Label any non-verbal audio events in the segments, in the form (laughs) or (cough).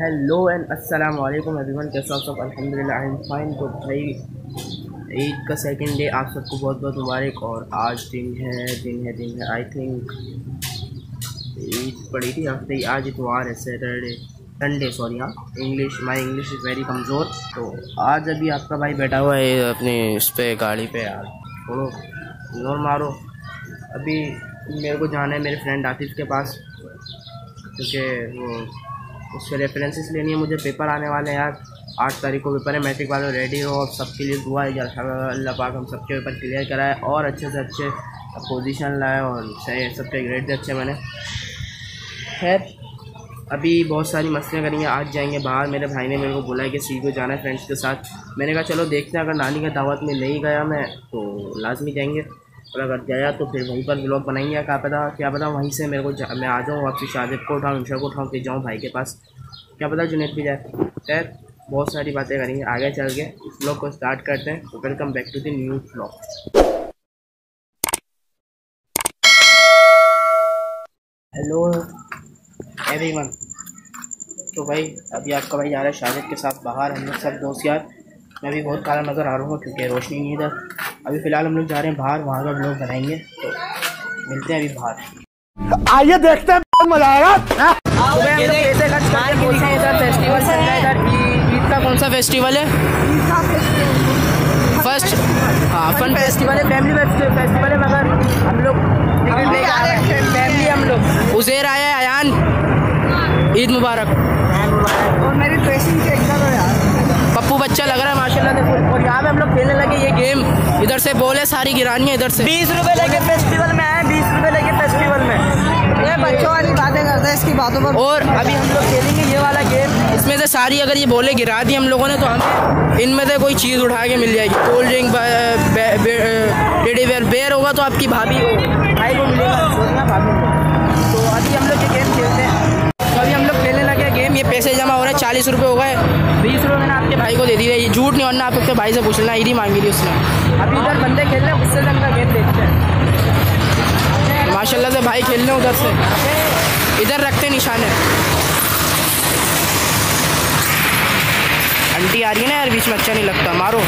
Hello and अस्सलाम वालेकुम everyone कैसे आप सब? अल्हम्दुलिल्लाह आई एम फाइन तो भाई ईद का सेकंड डे आप सबको बहुत बहुत मुबारक और आज दिन है दिन है दिन है. आई थिंक ईद पड़ी थी हफ़्ते आज इतवार है सैटरडे संडे सॉरी हाँ. English my English is very कमज़ोर. तो आज अभी आपका भाई बैठा हुआ है अपनी इस पर गाड़ी पे, यार. छोड़ो ज़ोर मारो. अभी मेरे को जाना है, मेरे फ्रेंड आतिफ के पास. क्योंकि वो उससे रेफरेंसेस लेनी है, मुझे पेपर आने वाले हैं यार। आठ तारीख को पेपर है मैट्रिक वाले रेडी हो, अब सबके लिए दुआ है अल्लाह पाक हम सबके पेपर क्लियर कराए और अच्छे से अच्छे पोजीशन लाए और सही सबके ग्रेड भी अच्छे मैंने खैर, अभी बहुत सारी मस्तियाँ करेंगे आज जाएँगे बाहर। मेरे भाई ने मेरे को बोला है कि सी को जाना है फ्रेंड्स के साथ। मैंने कहा, चलो देखते हैं, अगर नानी के दावत में नहीं गया मैं तो लाजमी जाएँगे। और अगर गया तो फिर वहीं पर ब्लॉग बनाएँगे, क्या पता क्या पता वहीं से मेरे को मैं आ जाऊँ, वापसी शादिब को उठाऊँ इंशा को उठाऊँ फिर जाऊँ भाई के पास। क्या पता जुनेद भी जाए। खैर, बहुत सारी बातें करेंगे, आगे चल के इस ब्लॉग को स्टार्ट करते हैं। Welcome back to the new blog hello everyone तो भाई, अभी आपका भाई जा रहा है शाहिद के साथ बाहर, हम लोग सब दोस्त यार। मैं भी बहुत काला नज़र आ रहा हूँ, क्योंकि रोशनी नहीं इधर। अभी फ़िलहाल हम लोग जा रहे हैं बाहर वहाँ का लोग बनाएँगे तो मिलते हैं अभी बाहर। आइए देखते हैं मज़ा आएगा। है। इधर ईद का कौन सा फेस्टिवल है? फ़र्स्ट हाँ फन फेस्टिवल है फैमिली फेस्टिवल है मगर हम लोग हैं फैमिली हम लोग। उजेर आया है अयान ईद मुबारक। और मेरी ड्रेसिंग चेक पप्पू बच्चा लग रहा है माशाल्लाह से और यहाँ पे हम लोग खेलने लगे ये गेम इधर से बोले सारी गिरानी इधर से। बीस रुपए लेके फेस्टिवल में आए बीस रुपए लेके फेस्टिवल में। ये बच्चों वाली बातें करते हैं इसकी बातों पर। और अभी हम लोग खेलेंगे ये वाला गेम इसमें से सारी अगर ये बोले गिरा दी हम लोगों ने तो हमें इनमें से कोई चीज़ उठा के मिल जाएगी। Cold drink teddy bear bear होगा तो आपकी भाभी को भाई को मिलेगा। झूठ नहीं होना आप अपने भाई से पूछ लेना ईदी मांगी थी उसने। अभी इधर बंदे खेल रहे उससे गेम देखते हैं। माशाल्लाह से भाई खेल रहे उधर से। इधर रखते निशाने। आंटी आ रही है ना यार बीच में अच्छा नहीं लगता मारो।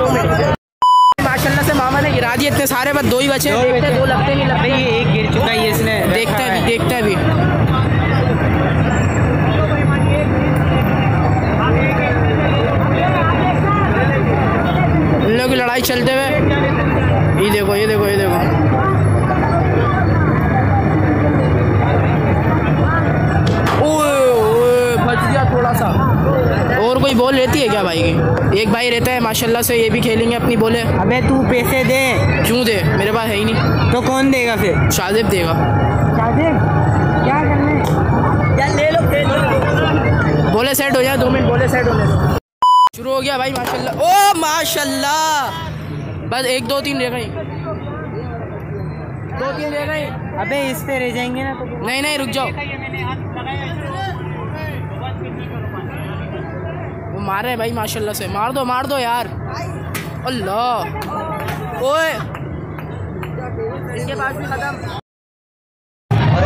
हो माशाल्लाह से मामा ने गिरा दिए इतने सारे बस दो ही बचे। दो लगते नहीं लगते। ये एक गिर चुका है इसने देखते हैं। देखते हैं अभी। इन लोगों की लड़ाई चलते हुए। ये देखो ये देखो ये देखो। थोड़ा सा। और कोई बॉल रहती है क्या भाई? की एक भाई रहता है माशाल्लाह से ये भी खेलेंगे अपनी बोले। अबे तू पैसे दे। क्यों दे? मेरे पास है ही नहीं। तो कौन देगा फिर? शादिब देगा। शादिब क्या करने? यार ले लो खेल लो। बोले सेट हो जाए दो मिनट बोले सेट होने दो शुरू हो गया भाई माशाल्लाह। ओ माशाल्लाह। बस एक दो तीन रह। गई दो तीन रह। गई अबे इस पे रह जाएँगे ना तो नहीं नहीं रुक जाओ। वो मार रहे भाई माशाल्लाह से। मार दो मार दो यार। अल्लाह। ओए। इनके पास भी खत्म।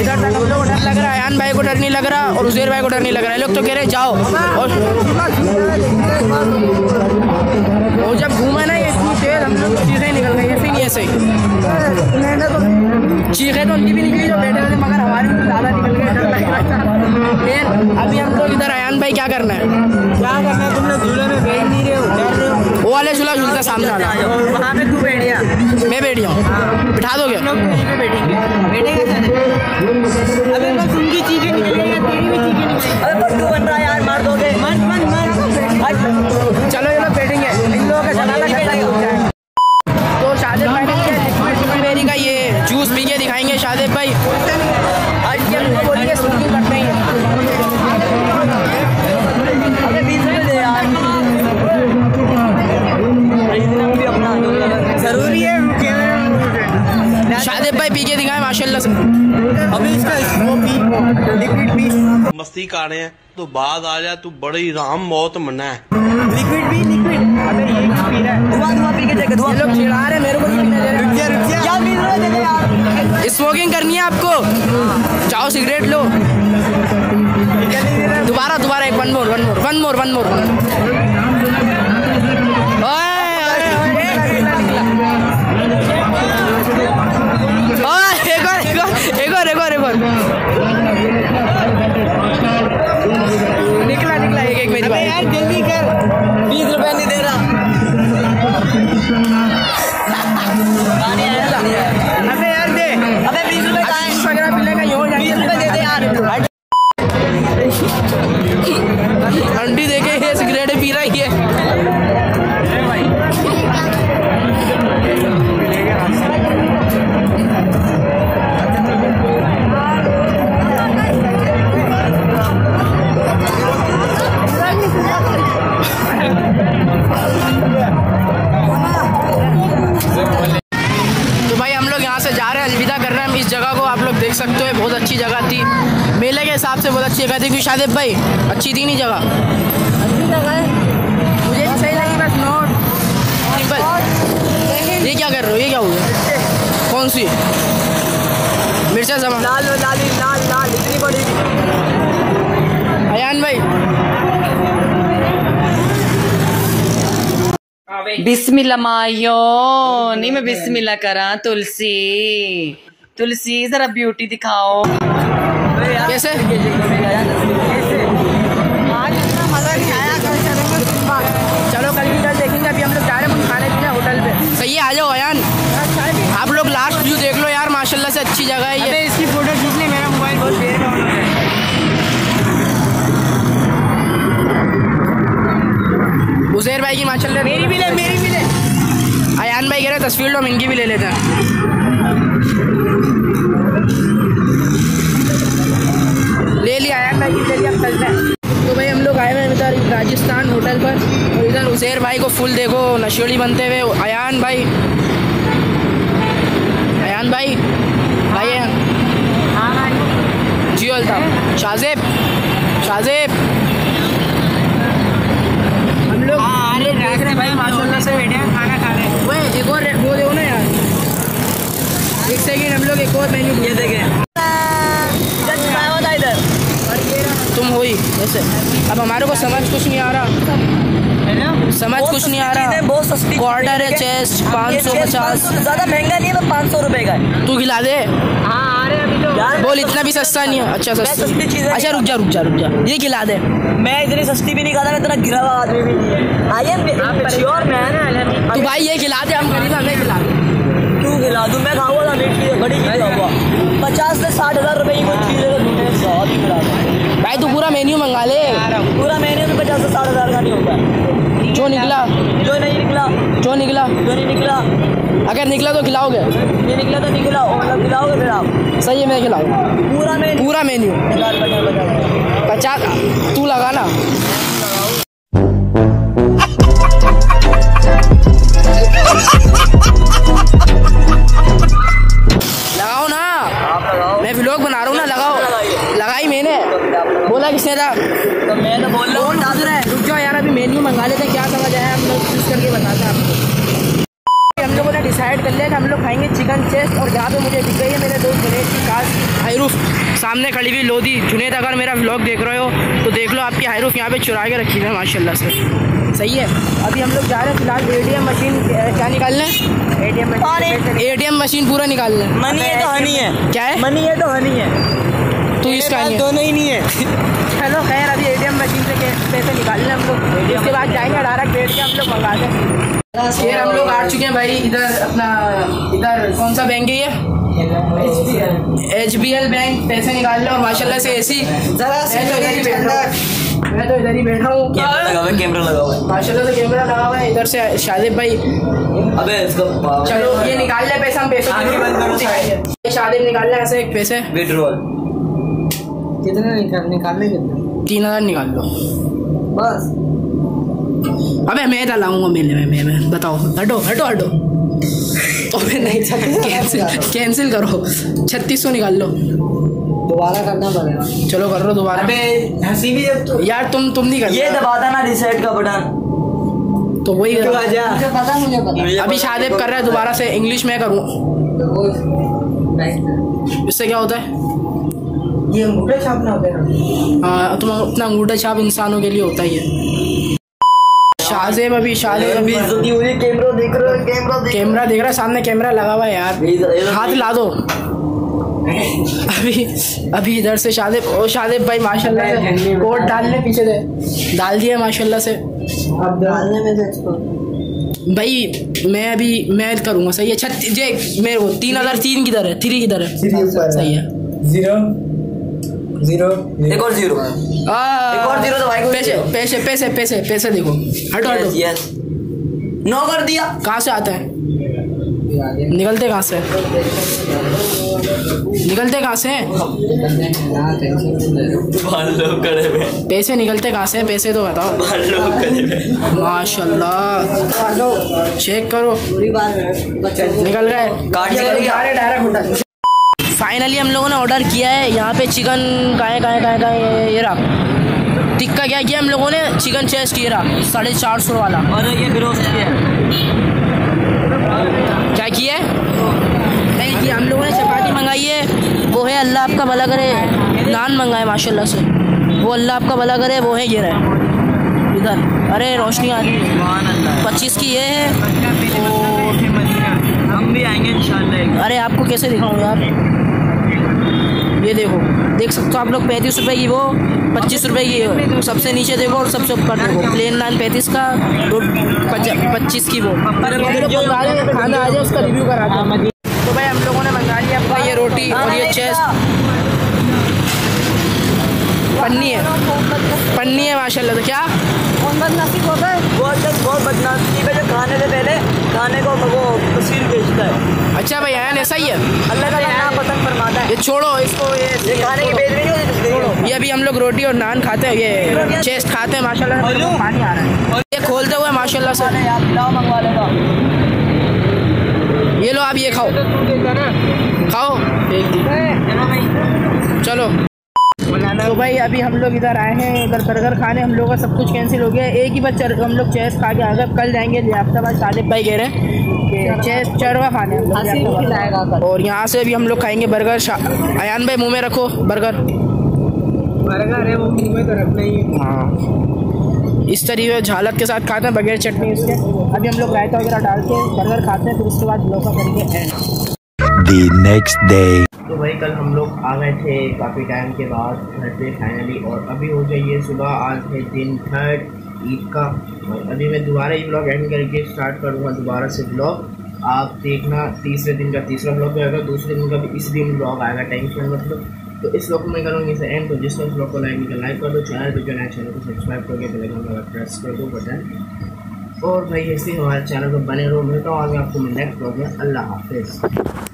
इधर तक हम लोग को डर लग रहा है अयान भाई को डर नहीं लग रहा और उजेर भाई को डर नहीं लग रहा। है लोग तो कह रहे हैं जाओ। और वो जब घूमा ना ये इतनी तेज हम लोग चीज़ें निकल गई ऐसे नहीं ऐसे चीखें तो उनकी भी निकली जो बैठे थे मगर हमारी तो ज़्यादा निकल गई डर लग रहा फिर अभी हम लोग इधर अयान भाई क्या करना है? क्या करना है? तुम लोग झूले में बैठ नहीं रहे हो हो। वो वाले झूला झूलता सामने वाला। और वहाँ पे तू बैठ गया मैं बैठ गया हूँ बिठा दोगे? बैठेंगे। बैठेंगे ज़रूरी है शादेब भाई पी के दिखाए माशाल्लाह से। अभी इसका वो पी लिक्विड पी मस्ती कर रहे हैं तो बाद आ जा तू बड़ी राम मौत मना है। लिक्विड पी लिक्विड अबे ये क्या पी रहा है। धुआँ धुआँ पी के देख धुआँ। ये लोग चिढ़ा रहे हैं, मेरे को नहीं पीने दे रुक जा रुक जा क्या पी रहा है दे दे यार स्मोकिंग करनी है आपको। जाओ सिगरेट लो। दोबारा दोबारा एक one more one more one more one more रहे हैं अलविदा कर रहे हैं। हम इस जगह को आप लोग देख सकते हो बहुत अच्छी जगह थी। मेले के हिसाब से बहुत अच्छी जगह थी क्योंकि शादिब भाई अच्छी थी नहीं जगह। अच्छी जगह है मुझे सही लगी बस नोट। सिंपल ये क्या कर रहे हो? ये क्या हुआ? कौन सी? मिर्चा जमा। लाल लाल लाल लाल इतनी बड़ी। अयान भाई। बिस्मिल्लाह मायो नहीं मैं बिस्मिल्ला करा तुलसी। तुलसी जरा ब्यूटी दिखाओ। कैसे? भाई की माशाल्लाह मेरी भी ले मेरी भी ले। अयान भाई कह रहे तस्वीर लो हम इनकी भी ले लेते हैं। ले लिया अयान भाई की ले लिया चलते हैं। तो भाई हम लोग आए हुए हैं इधर राजस्थान होटल पर। और इधर उजैर भाई को फुल देखो नशोड़ी बनते हुए। अयान भाई। अयान भाई भाई अयान जी अल्ताफ। शाजेब शाजेब हम लोग अरे देख रहे भाई माशाल्लाह से बैठे हैं खाना खा रहे हैं। वो एक और वो दो ना यार। एक सेकंड हम लोग एक और मेन्यू ये देखें। तुम हो ही। वैसे। अब हमारे को समझ कुछ नहीं आ रहा। समझ कुछ नहीं आ रहा। बहुत सस्ती क्वार्टर है चेस्ट पाँच सौ पचास। ज़्यादा महँगा नहीं है पाँच सौ रुपए का तू खिला दे। बोल इतना भी सस्ता नहीं है। अच्छा सस्ता। अच्छा रुक जा रुक जा रुक जा। ये खिला दे। मैं इतनी सस्ती भी नहीं खाता मैं इतना गिरा हुआ आदमी भी नहीं है। आई एम श्योर मैं तू भाई ये खिला दे हम खरीदा हमें खिला दे। क्यों खिला दूँ? मैं खाऊँगा ना मीट की बड़ी चीज़ खाऊँगा पचास से साठ हज़ार रुपए की कोई चीज़ है तो मैं सौ भी खिला भाई तू पूरा मेन्यू मंगा ले। पूरा महीने में पचास से साठ हज़ार का नहीं होता जो निकला। जो नहीं निकला। जो निकला। जो नहीं निकला। अगर निकला तो खिलाओगे? नहीं निकला तो निकला मतलब खिलाओगे फिर आप? सही है मैं खिलाऊँगा पूरा महीने पूरा मेन्यू पचास तू लगा ना। लगाओ ना। मैं व्लॉग बना रहा हूँ ना लगाओ। लगाई मैंने। बोला किसने था? तो मैं तो बोल रहा हूँ रुक जाओ यार अभी मेन्यू मंगा लेते हैं। क्या समझ आया? हम लोग चूज़ करके बताते हैं। हम डिसाइड कर लिया कि हम लोग खाएँगे चिकन चेस्ट और जहाँ पे मुझे दिख गई है मेरे दोस्त जुनेद की काश हाईरूफ सामने खड़ी हुई लोधी। जुनेद अगर मेरा व्लॉग देख रहे हो तो देख लो आपकी हाईरूफ यहाँ पे चुरा के रखी है माशाल्लाह से। सही है। अभी हम लोग जा रहे हैं फ़िलहाल एटीएम मशीन क्या निकालने एटीएम मशीन एटीएम मशीन पूरा निकालना है मनी है तो हनी है। क्या है? मनी है तो हनी है। तू इसका दोनों ही नहीं है। (laughs) चलो खैर मशीन से पैसे निकाल लें हम लोग। इसके बाद जाएँगे डायरेक्ट बैठ के हम लोग मंगा दें फिर हम लोग आ चुके हैं भाई इधर अपना इधर कौन सा बैंक है ये? एच बी एल बैंक पैसे निकाल लो और माशाल्लाह से ऐसी। जरा सी ठंडा मैं तो इधर ही बैठा हूँ। कैमरा लगा हुआ है कैमरा लगा हुआ माशाल्लाह से कैमरा लगा हुआ है इधर से शादिब भाई। अबे इसका चलो ये निकाल ले पैसा हम पैसे आगे बंद करो शादिब निकाल ले ऐसे एक पैसे। विड्रॉल कितने निकाल निकालने कितने तीन हज़ार निकाल लो बस अबे मैं डालाऊँगा मेले में मैं, मैं बताओ हटो हटो हटो अबे नहीं कैंसिल कैंसिल करो छत्तीस सौ निकाल लो दोबारा करना पड़ेगा चलो कर लो दोबारा अबे हँसी भी जब तो यार तुम तुम नहीं कर ये दबाता ना रिसेट का बटन तो वही करो। मुझे पता मुझे पता अभी शादिब कर रहा है दोबारा से इंग्लिश में करूँ इससे क्या होता है ये अंगूठे छापना होते हैं हाँ तुम अपना अंगूठा छाप इंसानों के लिए होता ही है। शाहजेब अभी शाहजेब अभी कैमरा देख रहे हो कैमरा कैमरा देख रहा है सामने कैमरा लगा हुआ है यार। हाथ ला दो। अभी अभी इधर से शादिब ओ शादिब भाई माशाल्लाह से कोट डाल ले पीछे से। डाल दिया माशाल्लाह से। अब डालने में से भाई मैं अभी मैं करूँगा सही है। छत्तीस जे मेरे को तीन हज़ार तीन किधर है थ्री किधर है। सही है। ज़ीरो। ज़ीरो एक और ज़ीरो एक और ज़ीरो तो भाई को पैसे पैसे पैसे पैसे पैसे देखो। हटो हटो। यस नौ कर दिया. कहाँ से आता है? निकलते कहाँ से? निकलते कहाँ से? पैसे निकलते कहाँ से? पैसे तो बताओ। माशाल्लाह। चेक करो। निकल गए। डायरेक्ट फाइनली हम लोगों ने ऑर्डर किया है। यहाँ पे चिकन कहाँ है कहाँ है ये रहा। टिक्का क्या किया हम लोगों ने? चिकन चेस्ट ये रहा। साढ़े चार सौ वाला। और ये बिरोस्ट किया क्या किया है? नहीं किया हम लोगों ने चपाती मंगाई है। वो है अल्लाह आपका भला करे। नान मंगाए माशाल्लाह से। वो अल्लाह आपका भला करे वो है ये रहे इधर। अरे रोशनी आ रही है। पच्चीस की ये है। हम भी आएँगे इंशाल्लाह। अरे आपको कैसे दिखाऊँ यार? ये देखो देख सकते हो आप लोग पैंतीस रुपये की वो पच्चीस रुपये की है। सबसे नीचे देखो और सबसे ऊपर देखो प्लेन नान पैंतीस का दो पच्चीस की वो। हैं, खाना आ जाए उसका रिव्यू करा दो। तो भाई हम लोगों ने मंगा लिया अपना ये रोटी और ये चेस्ट पन्नी है। पन्नी है माशाल्लाह तो क्या? बहुत बहुत बदनामी का जो खाने से पहले खाने को वो तस्वीर भेजता है। अच्छा भाई आयन ऐसा ही है? अल्लाह का नाम पसंद फरमाता है। ये छोड़ो इसको ये ये खाने की बेच होती तस्वीर ये अभी हम लोग रोटी और नान खाते हैं ये चेस्ट खाते हैं माशाल्लाह। पानी आ रहा है। ये खोलते हुए माशाल्लाह से। ये लो आप ये खाओ। खाओ। चलो। तो भाई अभी हम लोग इधर आए हैं इधर बर्गर खाने हम लोग का सब कुछ कैंसिल हो गया एक ही बार चर, हम लोग चेस खा के आ गए कल जाएँगे लियाफ्ताबाद सादिक भाई कह रहे हैं कि चेस्ट चरवा खाने। और यहाँ से अभी हम लोग खाएँगे बर्गर। अयान भाई मुँह में रखो बर्गर। बर्गर है वो मुँह में तो रखना ही है। हाँ। इस तरीके झालक के साथ खाते हैं बगैर चटनी उसके। अभी हम लोग रायता वगैरह डाल के बर्गर खाते हैं फिर उसके बाद ब्लॉग का करेंगे एंड Next day. तो भाई कल हम लोग आ गए थे काफ़ी टाइम के बाद, घर पे फाइनली और अभी हो है सुबह आज है दिन थर्ड ईद का। और अभी मैं दोबारा ये ब्लॉग एंड करके स्टार्ट करूँगा दोबारा से ब्लॉग आप देखना तीसरे दिन का तीसरा ब्लॉग भी आएगा दूसरे दिन का भी इस दिन ब्लॉग आएगा स्पेंड मतलब। तो इस ब्लॉग को मैं करूँगी इसे एंड तो जिसने इस ब्लॉग को लाइक नहीं लाइक कर दो चैनल पर जो नया चैनल को सब्सक्राइब करके बेल आइकन वाला प्रेस कर दो बटन और भाई, ऐसे हमारे चैनल पर बने रहो। मिलता हूँ आगे आपको नेक्स्ट ब्लॉग में। अल्लाह हाफिज़।